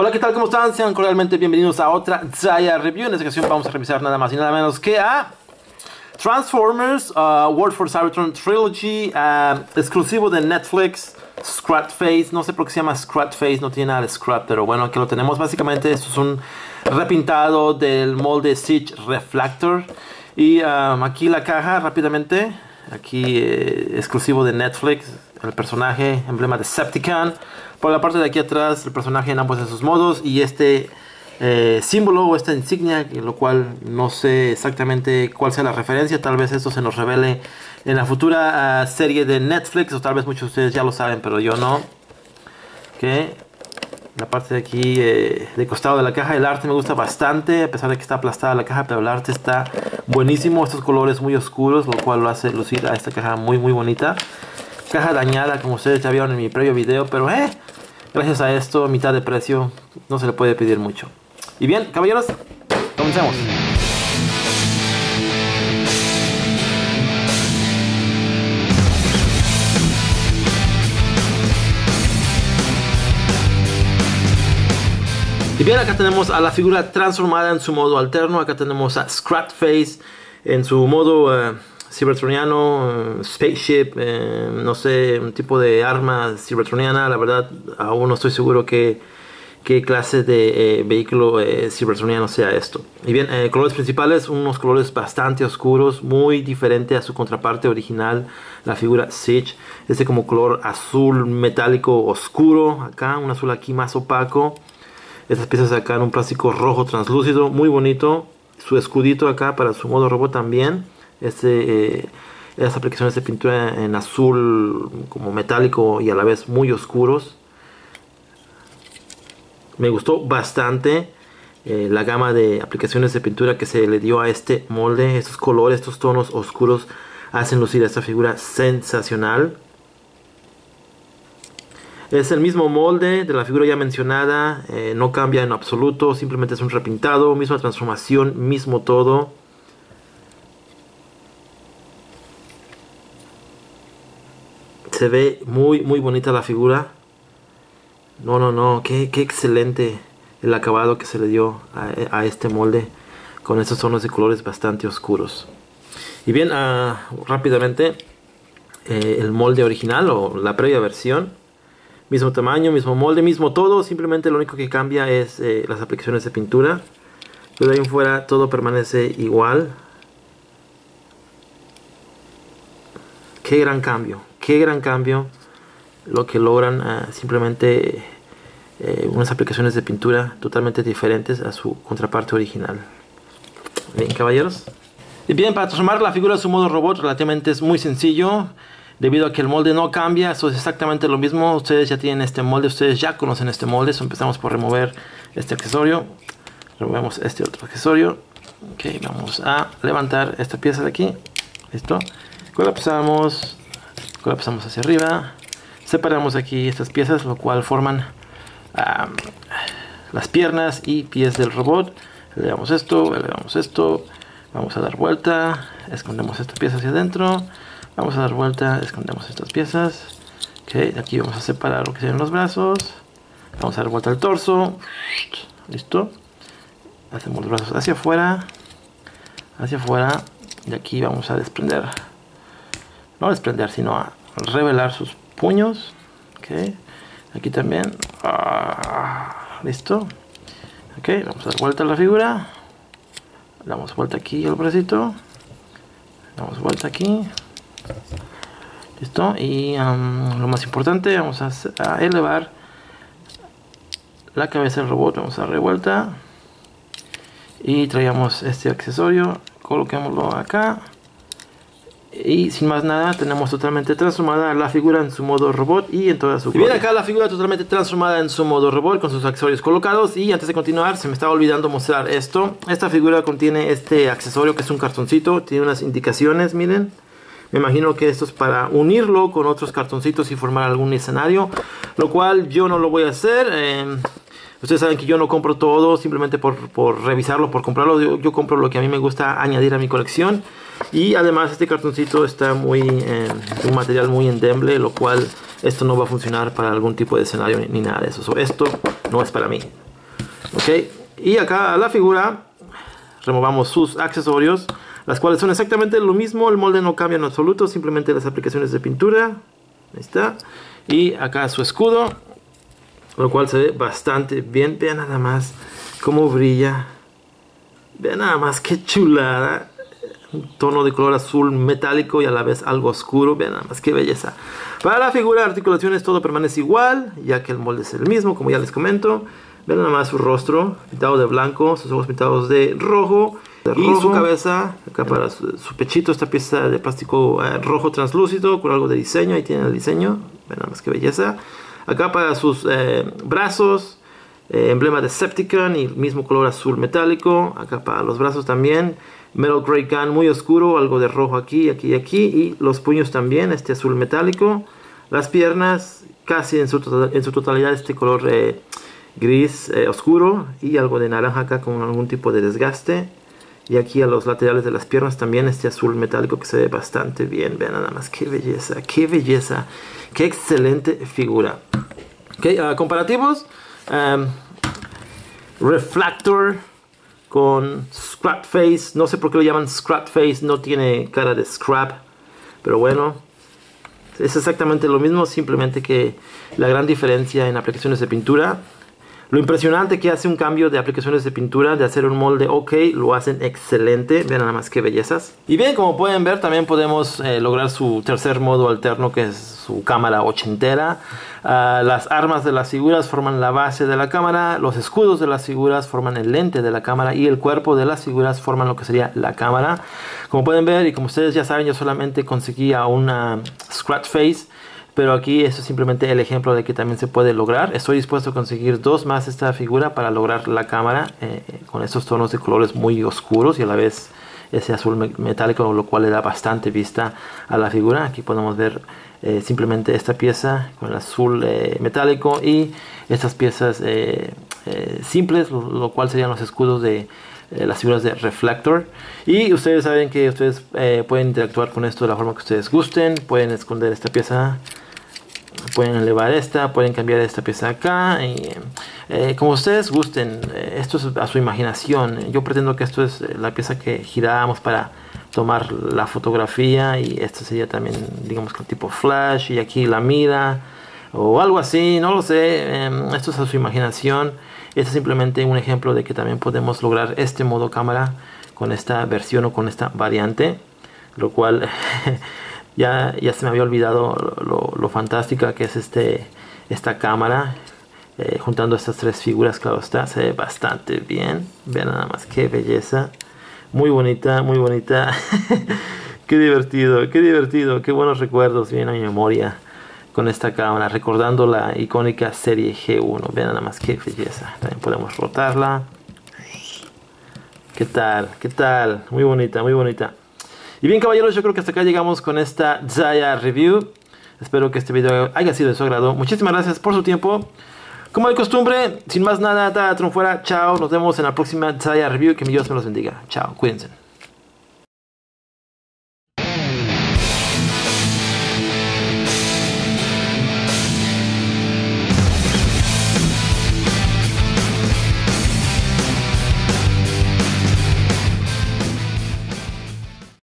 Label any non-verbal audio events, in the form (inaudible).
Hola, ¿qué tal? ¿Cómo están? Sean cordialmente bienvenidos a otra Zaya Review. En esta ocasión vamos a revisar nada más y nada menos que a Transformers uh, World for Cybertron Trilogy, uh, exclusivo de Netflix, Scrat Face. No sé por qué se llama Scrat Face, no tiene nada de Scrat, pero bueno, aquí lo tenemos. Básicamente, esto es un repintado del molde Siege Reflector. Y um, aquí la caja rápidamente. Aquí eh, exclusivo de Netflix, el personaje, emblema de Septicon. Por la parte de aquí atrás, el personaje en ambos de sus modos. Y este eh, símbolo o esta insignia, lo cual no sé exactamente cuál sea la referencia. Tal vez esto se nos revele en la futura uh, serie de Netflix. O tal vez muchos de ustedes ya lo saben, pero yo no. Okay. La parte de aquí, eh, de costado de la caja, el arte me gusta bastante, a pesar de que está aplastada la caja, pero el arte está buenísimo. Estos colores muy oscuros, lo cual lo hace lucir a esta caja muy, muy bonita. Caja dañada, como ustedes ya vieron en mi previo video, pero eh, gracias a esto, mitad de precio, no se le puede pedir mucho. Y bien, caballeros, comencemos. Y bien, acá tenemos a la figura transformada en su modo alterno. Acá tenemos a Scrat Face en su modo uh, cybertroniano, uh, spaceship, eh, no sé, un tipo de arma cybertroniana. La verdad, aún no estoy seguro qué, qué clase de eh, vehículo eh, cybertroniano sea esto. Y bien, eh, colores principales, unos colores bastante oscuros, muy diferente a su contraparte original, la figura Siege. Este como color azul metálico oscuro, acá un azul aquí más opaco. Estas piezas acá en un plástico rojo translúcido, muy bonito. Su escudito acá para su modo robot también. Este, eh, estas aplicaciones de pintura en azul como metálico y a la vez muy oscuros. Me gustó bastante eh, la gama de aplicaciones de pintura que se le dio a este molde. Estos colores, estos tonos oscuros hacen lucir a esta figura sensacional. Es el mismo molde de la figura ya mencionada, eh, no cambia en absoluto, simplemente es un repintado, misma transformación, mismo todo. Se ve muy muy bonita la figura. No, no, no, qué, qué excelente el acabado que se le dio a, a, este molde con estos tonos de colores bastante oscuros. Y bien, uh, rápidamente, eh, el molde original o la previa versión mismo tamaño, mismo molde, mismo todo, simplemente lo único que cambia es eh, las aplicaciones de pintura, pero ahí en fuera todo permanece igual. Qué gran cambio, qué gran cambio lo que logran uh, simplemente eh, unas aplicaciones de pintura totalmente diferentes a su contraparte original. Bien, caballeros. Y bien, para transformar la figura a su modo robot relativamente es muy sencillo. Debido a que el molde no cambia, eso es exactamente lo mismo, ustedes ya tienen este molde, ustedes ya conocen este molde, so empezamos por remover este accesorio, removemos este otro accesorio, ok, vamos a levantar esta pieza de aquí, listo, colapsamos, colapsamos hacia arriba, separamos aquí estas piezas, lo cual forman las piernas y pies del robot, le damos esto, le damos esto, vamos a dar vuelta, escondemos esta pieza hacia adentro, Vamos a dar vuelta, escondemos estas piezas. Ok, aquí vamos a separar lo que sean los brazos. Vamos a dar vuelta al torso. Listo. Hacemos los brazos hacia afuera. Hacia afuera. Y aquí vamos a desprender. No desprender, sino a revelar sus puños. Ok. Aquí también. Ah, listo. Ok, vamos a dar vuelta a la figura. Damos vuelta aquí al bracito. Damos vuelta aquí. Listo, y um, lo más importante, vamos a, elevar la cabeza del robot, vamos a dar revuelta y traíamos este accesorio, coloquémoslo acá y sin más nada tenemos totalmente transformada la figura en su modo robot y en toda su y bien acá la figura totalmente transformada en su modo robot con sus accesorios colocados y antes de continuar se me estaba olvidando mostrar esto esta figura contiene este accesorio que es un cartoncito tiene unas indicaciones miren me imagino que esto es para unirlo con otros cartoncitos y formar algún escenario. Lo cual yo no lo voy a hacer. Eh, ustedes saben que yo no compro todo simplemente por, por revisarlo, por comprarlo. Yo, yo, compro lo que a mí me gusta añadir a mi colección. Y además este cartoncito está muy eh, un material muy endeble. Lo cual esto no va a funcionar para algún tipo de escenario ni, ni nada de eso. So, esto no es para mí. Ok, y acá la figura removamos sus accesorios, las cuales son exactamente lo mismo, el molde no cambia en absoluto, simplemente las aplicaciones de pintura, ahí está, y acá su escudo, lo cual se ve bastante bien, vean nada más cómo brilla, vean nada más qué chulada, un tono de color azul metálico y a la vez algo oscuro, vean nada más qué belleza. Para la figura de articulaciones todo permanece igual, ya que el molde es el mismo, como ya les comento. Vean nada más su rostro pintado de blanco, sus ojos pintados de rojo. y su cabeza, acá para su, pechito, esta pieza de plástico eh, rojo translúcido con algo de diseño. Ahí tiene el diseño. Vean nada más que belleza. Acá para sus eh, brazos, eh, emblema de Septicon y mismo color azul metálico. Acá para los brazos también. Metal Grey Gun muy oscuro, algo de rojo aquí, aquí y aquí. Y los puños también, este azul metálico. Las piernas, casi en su, tota-, totalidad, este color gris eh, oscuro y algo de naranja acá con algún tipo de desgaste. Y aquí a los laterales de las piernas también este azul metálico que se ve bastante bien. Vean nada más, qué belleza, qué belleza, qué excelente figura. Okay, uh, comparativos. Um, reflector con scrap face. No sé por qué lo llaman scrap face, no tiene cara de scrap. Pero bueno, es exactamente lo mismo, simplemente que la gran diferencia en aplicaciones de pintura lo impresionante que hace un cambio de aplicaciones de pintura, de hacer un molde ok, lo hacen excelente. Vean nada más que bellezas. Y bien, como pueden ver, también podemos eh, lograr su tercer modo alterno, que es su cámara ochentera. Ah, las armas de las figuras forman la base de la cámara, los escudos de las figuras forman el lente de la cámara y el cuerpo de las figuras forman lo que sería la cámara. Como pueden ver y como ustedes ya saben, yo solamente conseguí a una scratch face pero aquí eso es simplemente el ejemplo de que también se puede lograr. Estoy dispuesto a conseguir dos más esta figura para lograr la cámara eh, con estos tonos de colores muy oscuros y a la vez ese azul metálico, lo cual le da bastante vista a la figura. Aquí podemos ver eh, simplemente esta pieza con el azul eh, metálico y estas piezas simples, lo, cual serían los escudos de las figuras de reflector y ustedes saben que ustedes pueden interactuar con esto de la forma que ustedes gusten pueden esconder esta pieza pueden elevar esta, pueden cambiar esta pieza acá, y, eh, como ustedes gusten, eh, esto es a su imaginación, yo pretendo que esto es eh, la pieza que giramos para tomar la fotografía y esto sería también digamos con tipo flash y aquí la mira o algo así, no lo sé, em, esto es a su imaginación, este es simplemente un ejemplo de que también podemos lograr este modo cámara con esta versión o con esta variante, lo cual (laughs) ya, ya se me había olvidado lo, fantástica que es este, esta cámara. Eh, juntando estas tres figuras, claro está, se ve bastante bien. Vean nada más qué belleza. Muy bonita, muy bonita. (laughs) qué divertido, qué divertido, qué buenos recuerdos vienen a mi memoria con esta cámara, recordando la icónica serie G1. Vean nada más qué belleza. También podemos rotarla. ¿Qué tal? ¿Qué tal? Muy bonita, muy bonita. Y bien caballeros, yo creo que hasta acá llegamos con esta Zaya Review. Espero que este video haya sido de su agrado. Muchísimas gracias por su tiempo. Como de costumbre, sin más nada, fuera. Chao, nos vemos en la próxima Zaya Review. Que mi Dios me los bendiga. Chao, cuídense.